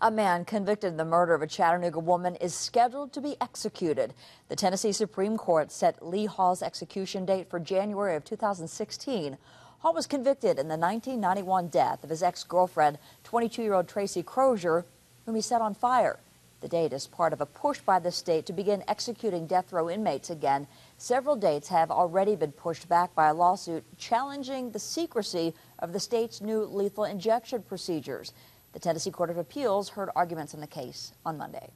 A man convicted in the murder of a Chattanooga woman is scheduled to be executed. The Tennessee Supreme Court set Lee Hall's execution date for January of 2016. Hall was convicted in the 1991 death of his ex-girlfriend, 22-year-old Traci Crozier, whom he set on fire. The date is part of a push by the state to begin executing death row inmates again. Several dates have already been pushed back by a lawsuit challenging the secrecy of the state's new lethal injection procedures. The Tennessee Court of Appeals heard arguments in the case on Monday.